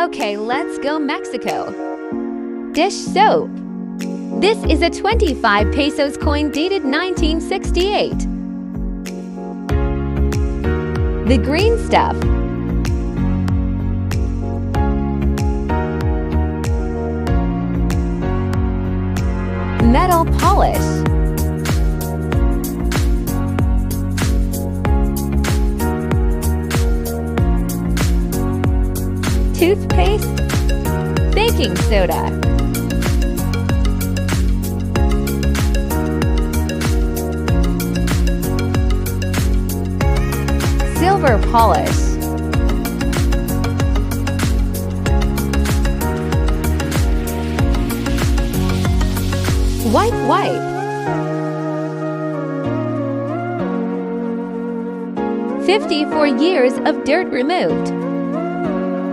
Okay, let's go Mexico. Dish soap. This is a 25 pesos coin dated 1968. The green stuff. Metal polish. Toothpaste. Baking soda. Silver polish. White wipe. 54 years of dirt removed.